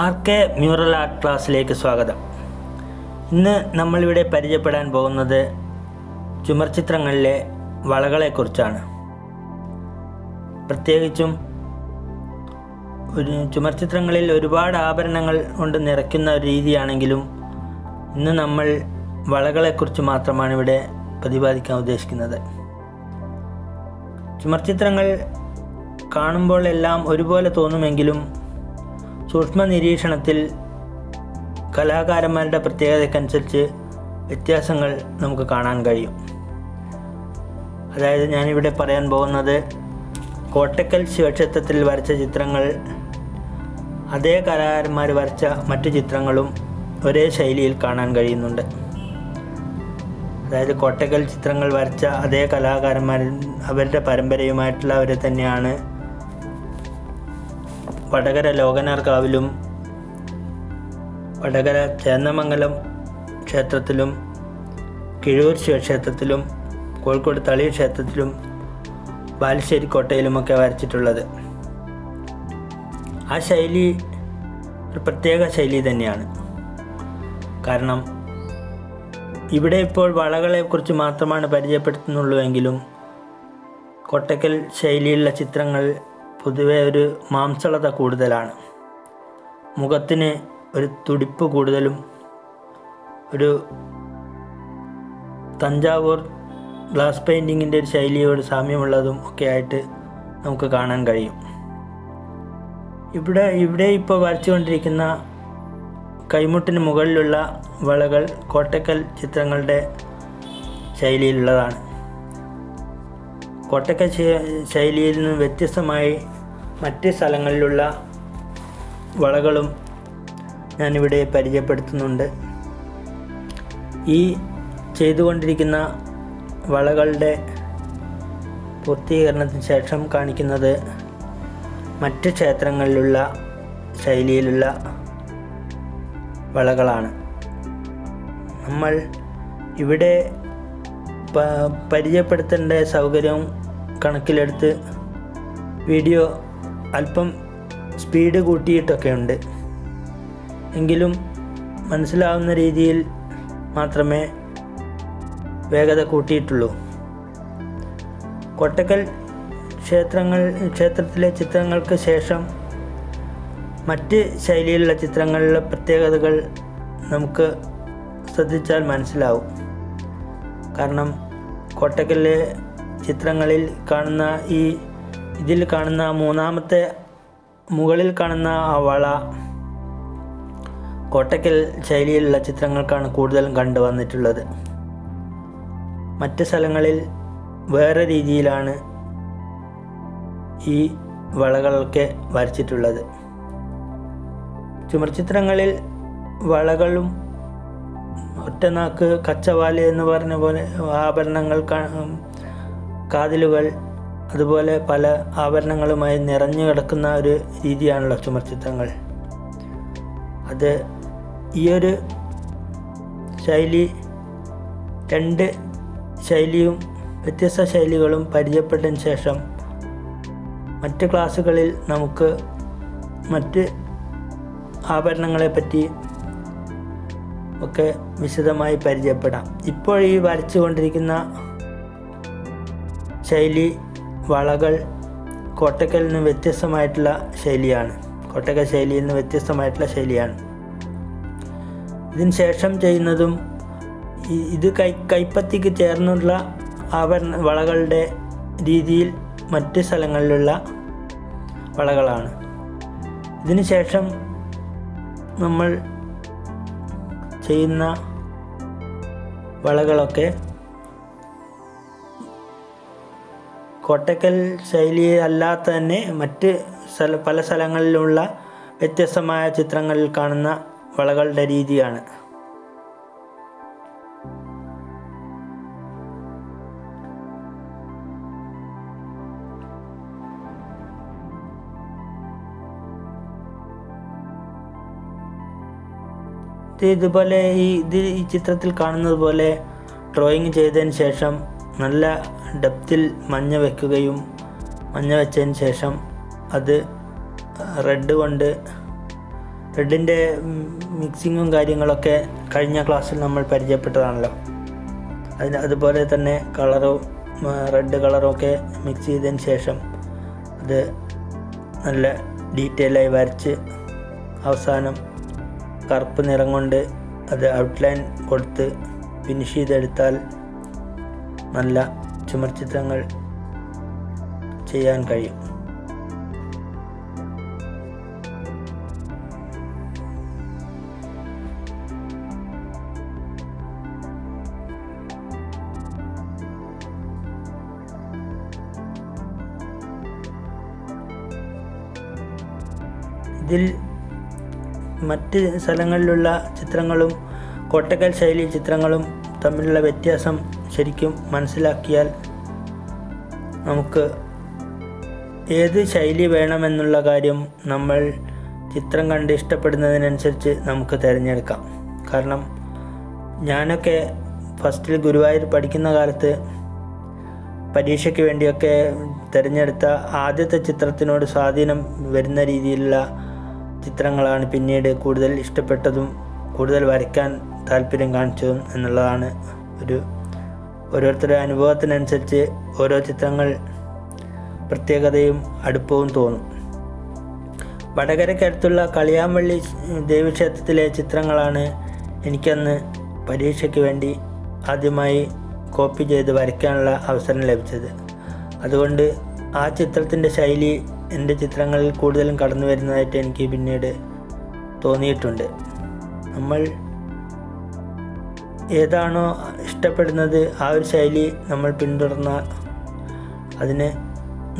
R K mural art ക്ലാസ്സിലേക്ക് സ്വാഗതം. ഇന്ന് നമ്മളിവിടെ പരിചയപ്പെടാൻ പോകുന്നത് ചുമർചിത്രങ്ങളിലെ വളകളെക്കുറിച്ചാണ്. പ്രത്യേകിച്ചും ഒരു ചുമർചിത്രങ്ങളിൽ ഒരുപാട് ആഭരണങ്ങൾ കൊണ്ട് നിറയ്ക്കുന്ന ഒരു രീതിയാണെങ്കിലും ഇന്ന് നമ്മൾ വളകളെക്കുറിച്ച് മാത്രമാണ് ഇവിടെ പ്രതിപാദിക്കാൻ ഉദ്ദേശിക്കുന്നത്. ചുമർചിത്രങ്ങൾ കാണുമ്പോൾ എല്ലാം ഒരുപോലെ തോന്നുമെങ്കിലും സൂക്ഷ്മ നിരീക്ഷണത്തിൽ കലാകാരന്മാരുടെ പ്രത്യേകതയ്ക്കനുസരിച്ച് വ്യത്യാസങ്ങൾ നമുക്ക് കാണാൻ കഴിയും. അതായത് ഞാനിവിടെ പറയാൻ പോകുന്നത് കോട്ടക്കൽ ശിവക്ഷേത്രത്തിൽ വരച്ച ചിത്രങ്ങൾ അതേ കലാകാരന്മാർ വരച്ച മറ്റു ചിത്രങ്ങളും ഒരേ ശൈലിയിൽ കാണാൻ കഴിയുന്നുണ്ട്. അതായത് കോട്ടക്കൽ ചിത്രങ്ങൾ വരച്ച അതേ കലാകാരന്മാർ അവരുടെ പരമ്പരയുമായിട്ടുള്ളവർ തന്നെയാണ് വടകര ലോകനാർക്കാവിലും വടകര ചേന്നമംഗലം ക്ഷേത്രത്തിലും കിഴൂർ ശിവക്ഷേത്രത്തിലും കോഴിക്കോട് തളി ക്ഷേത്രത്തിലും ബാലുശ്ശേരി കോട്ടയിലുമൊക്കെ വരച്ചിട്ടുള്ളത്. ആ ശൈലി ഒരു പ്രത്യേക ശൈലി തന്നെയാണ്. കാരണം ഇവിടെ ഇപ്പോൾ വളകളെക്കുറിച്ച് മാത്രമാണ് പരിചയപ്പെടുത്തുന്നുള്ളൂ എങ്കിലും കൊട്ടക്കൽ ശൈലിയിലുള്ള ചിത്രങ്ങൾ പൊതുവെ ഒരു മാംസളത കൂടുതലാണ്. മുഖത്തിന് ഒരു തുടിപ്പ് കൂടുതലും ഒരു തഞ്ചാവൂർ ഗ്ലാസ് പെയിന്റിങ്ങിന്റെ ഒരു ശൈലിയോട് സാമ്യമുള്ളതും ഒക്കെ ആയിട്ട് നമുക്ക് കാണാൻ കഴിയും. ഇവിടെ ഇവിടെ ഇപ്പോൾ വരച്ചുകൊണ്ടിരിക്കുന്ന കൈമുട്ടിന് മുകളിലുള്ള വളകൾ കോട്ടക്കൽ ചിത്രങ്ങളുടെ ശൈലിയിലുള്ളതാണ്. കോട്ടക്കൽ ശൈ- ശൈലിയിൽ നിന്ന് വ്യത്യസ്തമായി മറ്റ് സ്ഥലങ്ങളിലുള്ള വളകളും ഞാനിവിടെ പരിചയപ്പെടുത്തുന്നുണ്ട്. ഈ ചെയ്തുകൊണ്ടിരിക്കുന്ന വളകളുടെ പൂർത്തീകരണത്തിന് ശേഷം കാണിക്കുന്നത് മറ്റ് ക്ഷേത്രങ്ങളിലുള്ള ശൈലിയിലുള്ള വളകളാണ്. നമ്മൾ ഇവിടെ പരിചയപ്പെടുത്തേണ്ട സൗകര്യം കണക്കിലെടുത്ത് വീഡിയോ അല്പം സ്പീഡ് കൂട്ടിയിട്ടൊക്കെ ഉണ്ട്. എങ്കിലും മനസ്സിലാവുന്ന രീതിയിൽ മാത്രമേ വേഗത കൂട്ടിയിട്ടുള്ളൂ. കൊട്ടക്കൽ ക്ഷേത്രങ്ങൾ ക്ഷേത്രത്തിലെ ചിത്രങ്ങൾക്ക് ശേഷം മറ്റ് ശൈലിയിലുള്ള ചിത്രങ്ങളിലെ പ്രത്യേകതകൾ നമുക്ക് ശ്രദ്ധിച്ചാൽ മനസ്സിലാവും. കാരണം കോട്ടക്കലിലെ ചിത്രങ്ങളിൽ കാണുന്ന ഈ ഇതിൽ കാണുന്ന മൂന്നാമത്തെ മുകളിൽ കാണുന്ന ആ വള കോട്ടക്കൽ ശൈലിയിലുള്ള ചിത്രങ്ങൾക്കാണ് കൂടുതലും കണ്ടുവന്നിട്ടുള്ളത് മറ്റ് സ്ഥലങ്ങളിൽ വേറെ രീതിയിലാണ് ഈ വളകളൊക്കെ വരച്ചിട്ടുള്ളത്. ചുമർചിത്രങ്ങളിൽ വളകളും ഒറ്റനാക്ക് കച്ചവാൽ എന്ന് പറഞ്ഞ പോലെ ആഭരണങ്ങൾ കാതിലുകൾ അതുപോലെ പല ആഭരണങ്ങളുമായി നിറഞ്ഞു കിടക്കുന്ന ഒരു രീതിയാണല്ലോ ചുമർചിത്രങ്ങൾ. അത് ഈ ഒരു ശൈലി രണ്ട് ശൈലിയും വ്യത്യസ്ത ശൈലികളും പരിചയപ്പെട്ടതിന് ശേഷം മറ്റ് ക്ലാസ്സുകളിൽ നമുക്ക് മറ്റ് ആഭരണങ്ങളെപ്പറ്റി ഒക്കെ വിശദമായി പരിചയപ്പെടാം. ഇപ്പോൾ ഈ വരച്ചുകൊണ്ടിരിക്കുന്ന ശൈലി വളകൾ കോട്ടക്കലിൽ നിന്ന് വ്യത്യസ്തമായിട്ടുള്ള ശൈലിയാണ്. കോട്ടക്കൽ ശൈലിയിൽ നിന്ന് വ്യത്യസ്തമായിട്ടുള്ള ശൈലിയാണ്. ഇതിന് ശേഷം ചെയ്യുന്നതും ഇത് കൈ കൈപ്പത്തിക്ക് ചേർന്നുള്ള ആഭരണ വളകളുടെ രീതിയിൽ മറ്റ് സ്ഥലങ്ങളിലുള്ള വളകളാണ്. ഇതിന് ശേഷം നമ്മൾ ചെയ്യുന്ന വളകളൊക്കെ കോട്ടക്കൽ ശൈലി അല്ലാത്ത തന്നെ മറ്റ് സ്ഥല പല സ്ഥലങ്ങളിലുള്ള വ്യത്യസ്തമായ ചിത്രങ്ങളിൽ കാണുന്ന വളകളുടെ രീതിയാണ്. ഇതുപോലെ ഈ ഇത് ഈ ചിത്രത്തിൽ കാണുന്നത് പോലെ ഡ്രോയിങ് ചെയ്തതിന് ശേഷം നല്ല ഡെപ്തിൽ മഞ്ഞ വെക്കുകയും മഞ്ഞ വെച്ചതിന് ശേഷം അത് റെഡ് കൊണ്ട് റെഡിന്റെ മിക്സിങ്ങും കാര്യങ്ങളൊക്കെ കഴിഞ്ഞ ക്ലാസ്സിൽ നമ്മൾ പരിചയപ്പെട്ടതാണല്ലോ. അതിന് അതുപോലെ തന്നെ കളറും റെഡ് കളറും ഒക്കെ മിക്സ് ചെയ്തതിന് ശേഷം അത് നല്ല ഡീറ്റെയിലായി വരച്ച് അവസാനം കറുപ്പ് നിറം കൊണ്ട് അത് ഔട്ട്ലൈൻ കൊടുത്ത് ഫിനിഷ് ചെയ്തെടുത്താൽ നല്ല ചുമർ ചിത്രങ്ങൾ ചെയ്യാൻ കഴിയും. ഇതിൽ മറ്റ് സ്ഥലങ്ങളിലുള്ള ചിത്രങ്ങളും കോട്ടക്കൽ ശൈലി ചിത്രങ്ങളും തമ്മിലുള്ള വ്യത്യാസം ശരിക്കും മനസ്സിലാക്കിയാൽ നമുക്ക് ഏത് ശൈലി വേണമെന്നുള്ള കാര്യം നമ്മൾ ചിത്രം കണ്ട് ഇഷ്ടപ്പെടുന്നതിനനുസരിച്ച് നമുക്ക് തിരഞ്ഞെടുക്കാം. കാരണം ഞാനൊക്കെ ഫസ്റ്റിൽ ഗുരുവായൂർ പഠിക്കുന്ന കാലത്ത് പരീക്ഷയ്ക്ക് വേണ്ടിയൊക്കെ തിരഞ്ഞെടുത്ത ആദ്യത്തെ ചിത്രത്തിനോട് സ്വാധീനം വരുന്ന രീതിയിലുള്ള ചിത്രങ്ങളാണ് പിന്നീട് കൂടുതൽ ഇഷ്ടപ്പെട്ടതും കൂടുതൽ വരയ്ക്കാൻ താല്പര്യം കാണിച്ചതും എന്നുള്ളതാണ് ഒരു ഓരോരുത്തരുടെ അനുഭവത്തിനനുസരിച്ച് ഓരോ ചിത്രങ്ങൾ പ്രത്യേകതയും അടുപ്പവും തോന്നും. വടകരക്കടുത്തുള്ള കളിയാമ്പള്ളി ദേവീക്ഷേത്രത്തിലെ ചിത്രങ്ങളാണ് എനിക്കന്ന് പരീക്ഷയ്ക്ക് വേണ്ടി ആദ്യമായി കോപ്പി ചെയ്ത് വരയ്ക്കാനുള്ള അവസരം ലഭിച്ചത്. അതുകൊണ്ട് ആ ചിത്രത്തിന്റെ ശൈലി എന്റെ ചിത്രങ്ങളിൽ കൂടുതലും കടന്നു വരുന്നതായിട്ട് എനിക്ക് പിന്നീട് തോന്നിയിട്ടുണ്ട്. നമ്മൾ ഏതാണോ ഇഷ്ടപ്പെടുന്നത് ആ ഒരു ശൈലി നമ്മൾ പിന്തുടർന്നാൽ അതിന്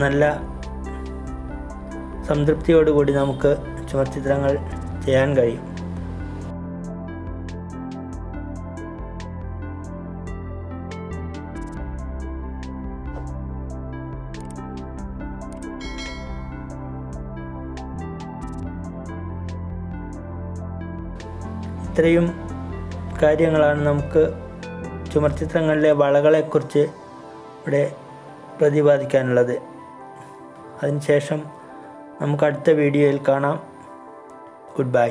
നല്ല സംതൃപ്തിയോടുകൂടി നമുക്ക് ചുമർചിത്രങ്ങൾ ചെയ്യാൻ കഴിയും. ഇത്രയും കാര്യങ്ങളാണ് നമുക്ക് ചുമർചിത്രങ്ങളിലെ വളകളെക്കുറിച്ച് ഇവിടെ പ്രതിപാദിക്കാനുള്ളത്. അതിനുശേഷം നമുക്ക് അടുത്ത വീഡിയോയിൽ കാണാം. Good bye